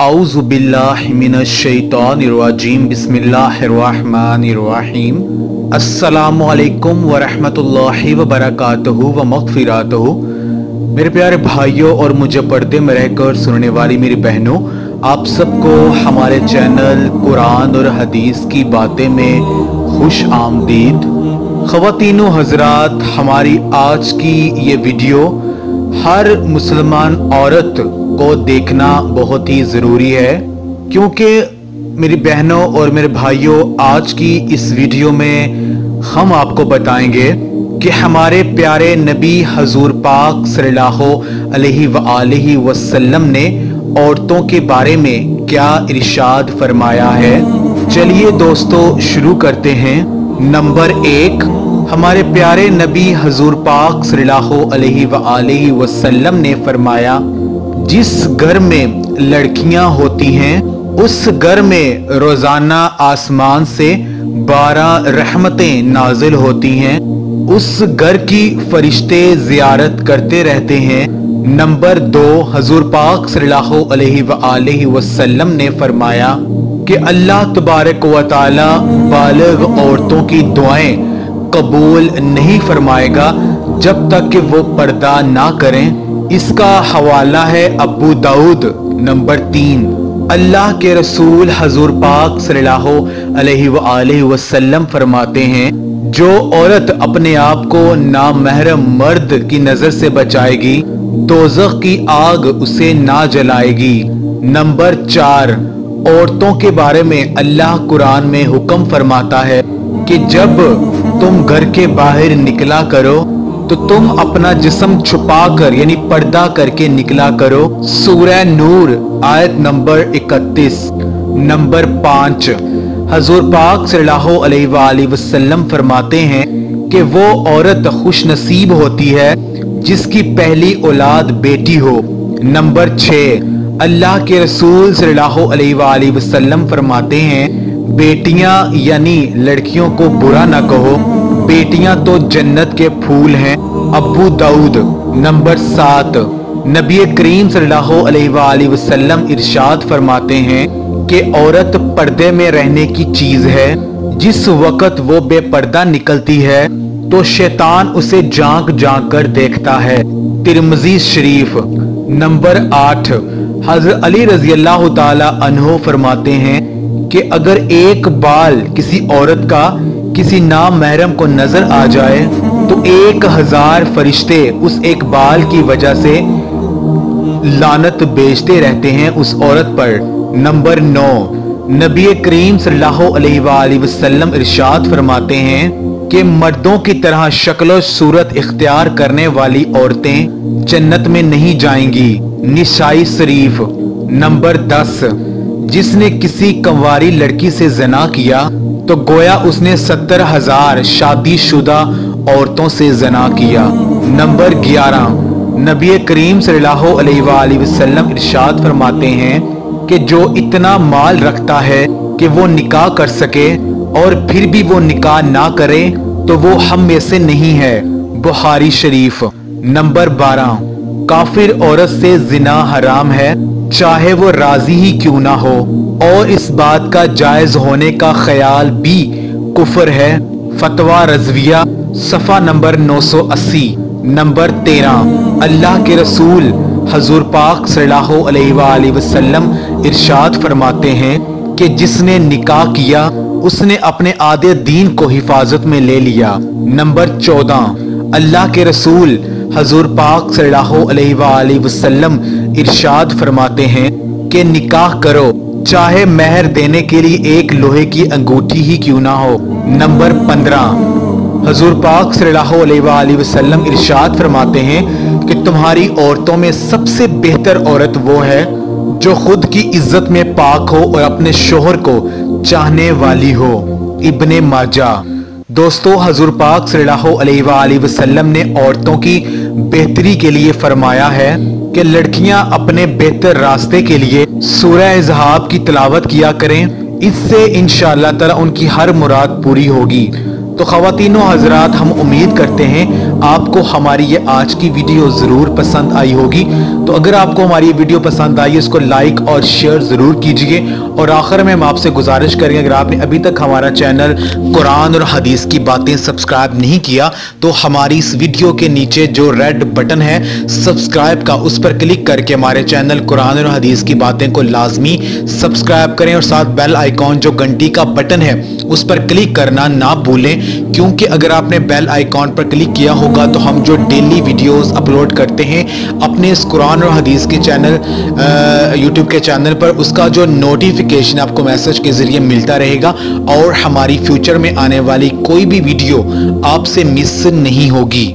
اعوذ باللہ من الشیطان الرجیم، بسم اللہ الرحمن الرحیم۔ السلام علیکم ورحمۃ اللہ وبرکاتہ و مغفراتہ میرے پیارے بھائیوں اور مجھے پردے میں رہ کر سننے والی میری بہنوں، آپ سب کو ہمارے چینل قرآن اور حدیث کی باتیں میں خوش آمدید۔ خواتین و حضرات، ہماری آج کی یہ ویڈیو، ہر مسلمان عورت کو دیکھنا بہت ہی ضروری ہے، کیونکہ میری بہنوں اور میرے بھائیوں آج کی اس ویڈیو میں ہم آپ کو بتائیں گے کہ ہمارے پیارے نبی حضور پاک صلی اللہ علیہ وآلہ وسلم نے عورتوں کے بارے میں کیا ارشاد فرمایا ہے۔ چلیے دوستو، شروع کرتے ہیں۔ نمبر ایک، ہمارے پیارے نبی حضور پاک صلی اللہ علیہ وآلہ وسلم نے فرمایا جس گھر میں لڑکیاں ہوتی ہیں، اس گھر میں روزانہ آسمان سے بارہ رحمتیں نازل ہوتی ہیں۔ اس گھر کی فرشتے زیارت کرتے رہتے ہیں۔ نمبر دو، حضور پاک صلی اللہ علیہ وآلہ وسلم نے فرمایا کہ اللہ تبارک و تعالی بالغ عورتوں کی دعائیں قبول نہیں فرمائے گا جب تک کہ وہ پردہ نہ کریں۔ اس کا حوالہ ہے ابو داود نمبر تین۔ اللہ کے رسول حضور پاک صلی اللہ علیہ وآلہ وسلم فرماتے ہیں، جو عورت اپنے آپ کو نامحرم مرد کی نظر سے بچائے گی، دوزخ کی آگ اسے نہ جلائے گی۔ نمبر چار۔ عورتوں کے بارے میں اللہ قرآن میں حکم فرماتا ہے کہ جب تم گھر کے باہر نکلا کرو تو تم اپنا جسم چھپا کر یعنی پردہ کر کے نکلا کرو۔ سورہ نور، آیت نمبر اکتیس، نمبر پانچ۔ حضور پاک صلی اللہ علیہ وآلہ وسلم فرماتے ہیں کہ وہ عورت خوش نصیب ہوتی ہے جس کی پہلی اولاد بیٹی ہو۔ نمبر چھ۔ اللہ کے رسول صلی اللہ علیہ وآلہ وسلم فرماتے ہیں، بیٹیاں یعنی لڑکیوں کو برا نہ کہو۔ بیٹیاں تو جنت کے پھول ہیں۔ ابو داود نمبر سات۔ نبی کریم صلی اللہ علیہ وآلہ وسلم ارشاد فرماتے ہیں کہ عورت پردے میں رہنے کی چیز ہے۔ جس وقت وہ بے پردہ نکلتی ہے، تو شیطان اسے جانک جانک کر دیکھتا ہے۔ ترمزی شریف، نمبر آٹھ۔ حضرت علی رضی اللہ تعالی عنہ فرماتے ہیں کہ اگر ایک بال کسی عورت کا کسی نام محرم کو نظر آ جائے تو ایک ہزار فرشتے اس ایک بال کی وجہ سے لانت بیچتے رہتے ہیں اس عورت پر۔ نمبر نو، نبی کریم صلی اللہ علیہ وآلہ وسلم ارشاد فرماتے ہیں کہ مردوں کی طرح شکل و صورت اختیار کرنے والی عورتیں جنت میں نہیں جائیں گی۔ نسائی شریف، نمبر دس۔ جس نے کسی کنواری لڑکی سے زنا کیا تو گویا اس نے ستر ہزار شادی شدہ عورتوں سے زنا کیا۔ نمبر گیارہ۔ نبی کریم صلی اللہ علیہ وآلہ وسلم ارشاد فرماتے ہیں کہ جو اتنا مال رکھتا ہے کہ وہ نکاح کر سکے اور پھر بھی وہ نکاح نہ کرے تو وہ ہم میں سے نہیں ہے۔ بخاری شریف۔ نمبر بارہ۔ کافر عورت سے زنا حرام ہے چاہے وہ راضی ہی کیوں نہ ہو، اور اس بات کا جائز ہونے کا خیال بھی کفر ہے۔ فتوہ رضویہ، صفحہ نمبر نو سو اسی، نمبر تیرہ۔ اللہ کے رسول حضور پاک صلی اللہ علیہ وآلہ وسلم ارشاد فرماتے ہیں کہ جس نے نکاح کیا، اس نے اپنے آدھے دین کو حفاظت میں لے لیا۔ نمبر چودہ۔ اللہ کے رسول حضور پاک صلی اللہ علیہ وآلہ وسلم ارشاد فرماتے ہیں کہ نکاح کرو، چاہے مہر دینے کے لیے ایک لوہے کی انگوٹھی ہی کیوں نہ ہو۔ نمبر پندرہ، حضور پاک صلی اللہ علیہ وآلہ وسلم ارشاد فرماتے ہیں کہ تمہاری عورتوں میں سب سے بہتر عورت وہ ہے جو خود کی عزت میں پاک ہو اور اپنے شوہر کو چاہنے والی ہو۔ ابن ماجہ دوستو، حضور پاک صلی اللہ علیہ وآلہ وسلم نے عورتوں کی بہتری کے لیے فرمایا ہے کہ لڑکیاں اپنے بہتر راستے کے لیے سورہ اظہاب کی تلاوت کیا کریں۔ اس سے انشاءاللہ تعالی ان کی ہر مراد پوری ہوگی۔ تو خواتین و حضرات، ہم امید کرتے ہیں آپ کو ہماری یہ آج کی ویڈیو ضرور پسند آئی ہوگی تو اگر آپ کو ہماری یہ ویڈیو پسند آئی اس کو لائک اور شیئر ضرور کیجیے اور آخر میں ہم آپ سے گزارش کریں اگر آپ نے ابھی تک ہمارا چینل قرآن اور حدیث کی باتیں سبسکرائب نہیں کیا تو ہماری اس ویڈیو کے نیچے جو ریڈ بٹن ہے، سبسکرائب کا، اس پر کلک کر کے ہمارے چینل قرآن اور حدیث کی باتیں کو لازمی سبسکرائب کریں اور ساتھ بیل آئیکن جو گھنٹی کا بٹن ہے، اس پر کلک کرنا نہ بھولیں کیونکہ اگر آپ نے بیل آئیکن پر کلک کیا ہوگا تو ہم جو ڈیلی ویڈیوز اپلوڈ کرتے ہیں اپنے اس قرآن اور حدیث کے چینل یوٹیوب کے چینل پر، اس کا جو نوٹیفیکیشن آپ کو میسج کے ذریعے ملتا رہے گا اور ہماری فیوچر میں آنے والی کوئی بھی ویڈیو آپ سے مس نہیں ہوگی۔